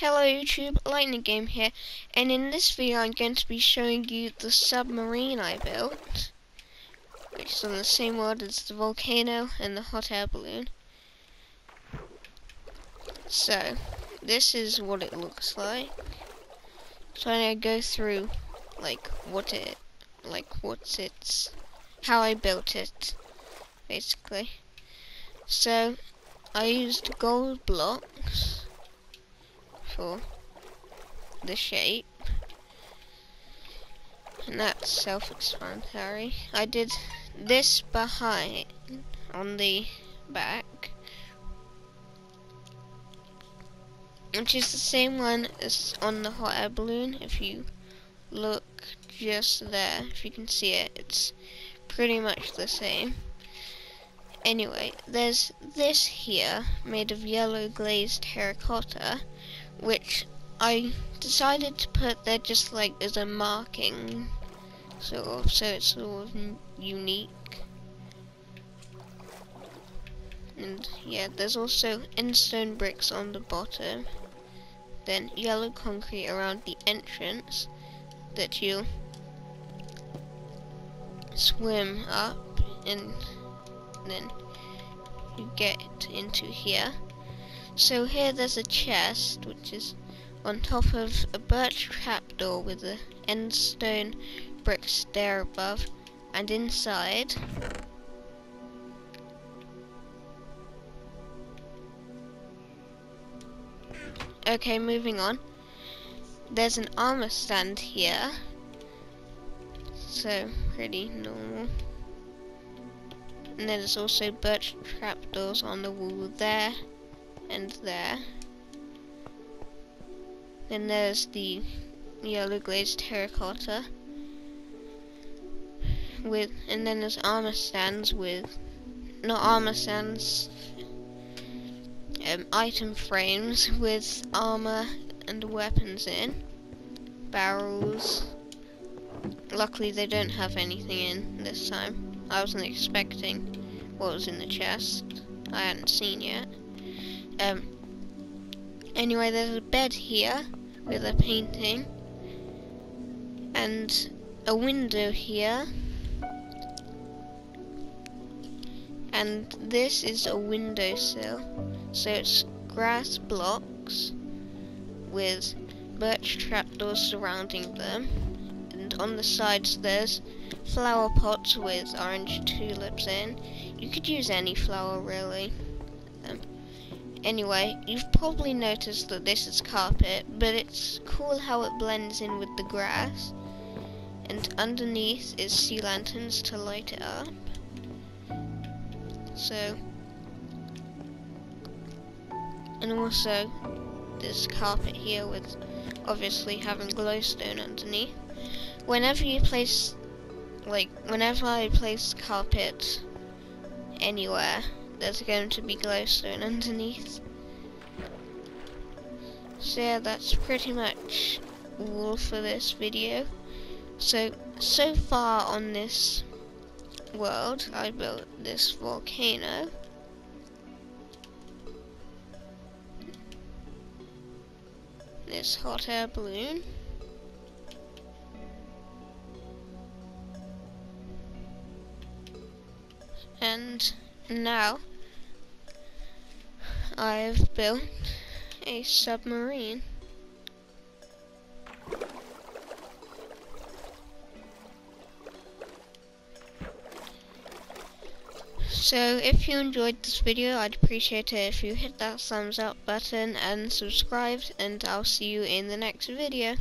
Hello YouTube, Lightning Gamer here, and in this video I'm going to be showing you the submarine I built, which is on the same world as the volcano and the hot air balloon. So, this is what it looks like. So I'm going to go through, like, what it, like, what's its, how I built it, basically. So, I used gold blocks for the shape. And that's self-explanatory. I did this behind on the back. Which is the same one as on the hot air balloon. If you look just there, if you can see it, it's pretty much the same. Anyway, there's this here, made of yellow glazed terracotta, which I decided to put there just like as a marking, sort of, so it's sort of unique. And yeah, there's also endstone bricks on the bottom, then yellow concrete around the entrance that you swim up and then you get into here. So here there's a chest which is on top of a birch trapdoor with a end stone brick stair above and inside Okay, moving on. There's an armor stand here. So, pretty normal. And then there's also birch trapdoors on the wall there and there. Then there's the yellow glazed terracotta with and then there's armor stands with not armor stands um, item frames with armor and weapons in barrels. Luckily they don't have anything in this time. I wasn't expecting what was in the chest. I hadn't seen yet um, anyway, there's a bed here with a painting and a window here. And this is a windowsill so it's grass blocks with birch trapdoors surrounding them. And on the sides there's flower pots with orange tulips in. You could use any flower really. Um, Anyway, you've probably noticed that this is carpet, but it's cool how it blends in with the grass. And underneath is sea lanterns to light it up. So, and also this carpet here with obviously having glowstone underneath. Whenever you place, like, whenever I place carpet anywhere, there's going to be glowstone underneath. So yeah, that's pretty much all for this video. So, so far on this world, I built this volcano. This hot air balloon. And now I've built a submarine. So if you enjoyed this video, I'd appreciate it if you hit that thumbs up button and subscribed, and I'll see you in the next video.